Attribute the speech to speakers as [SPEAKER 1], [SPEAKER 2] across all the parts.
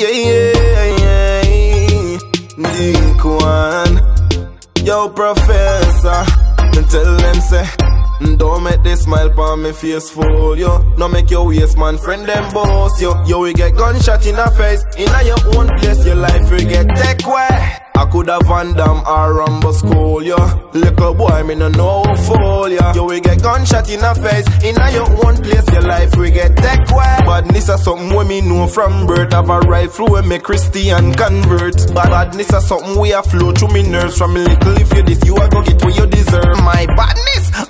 [SPEAKER 1] Yeah, yeah, yeah. One. Yo, professor. Tell them say. Don't make this smile on me face fool yo. No make your waste man friend them boss yo. Yo we get gunshot in the face. In your own place your life we get take way. I coulda Van Damme or Rambo school, yo. Little boy, me no know fool, yo. Yo, we get gunshot in the face. In your own place, your life Is something we me know from birth. Have a rifle when me Christian convert. Bad badness is something we a flow through me nerves. From me little if you this, you a go get what you deserve. My badness,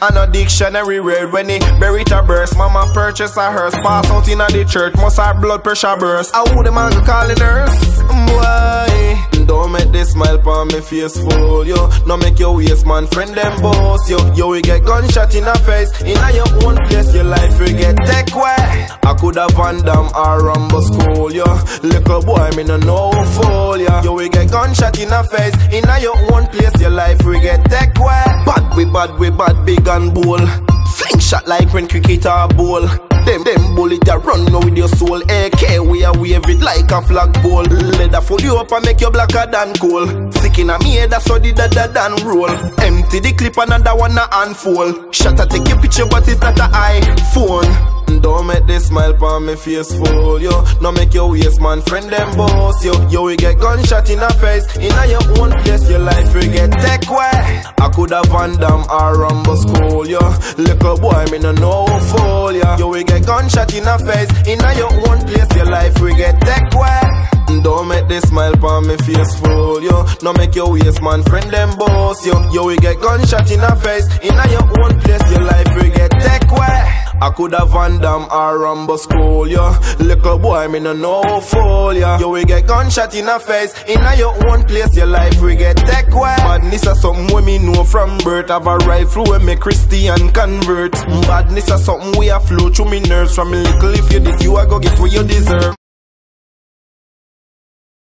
[SPEAKER 1] and a dictionary read when it bury a burst. Mama purchase a hearse, pass out in the church. Must have blood pressure burst. I would the man go call the nurse. Mm, boy. Don't make this smile on me face fool, yo. No make your waste man friend them boss, yo. Yo, we get gunshot in the face. In your own place, your life we get take way. I coulda Van Damme or Rambo school, yo. Little boy, me no know fool, yo. Yo, we get gunshot in the face. In your own place, your life we get take way. Bad we bad big and bold. Fling shot like when cricket or bowl. Them, them bullet a run now with your soul. AK, we a wave it like a flagpole. Leather fold you up and make you blacker than coal. Sick in a me head, how the da da dan roll. Empty the clip, and another one a unfold. Shot a take your picture, but it's not a iPhone. Don't make this smile on me face fool, yo. No make your waste man friend them boss, yo. Yo, we get gunshot in the face. In a your own place, your life we get take way. I coulda Van Damme or Rambo school, yo. Little boy, me no know fool, yo. Yo, we get gunshot in the face. In a your own place, your life we get take way. Don't make this smile on me face fool, yo. No make your waste man friend them boss, yo. Yo, we get gunshot in the face. In a your own place, your life we get I coulda Van Damme or Rambo school, yo. Little boy, me no know fool, yo. Yo, we get gunshot in the face. In a your own place, your life we get take way. Badness is something we me know from birth. Have a rifle when me Christian convert. Badness is something we a flow through me nerves. From me little if you this, you a go get what you deserve.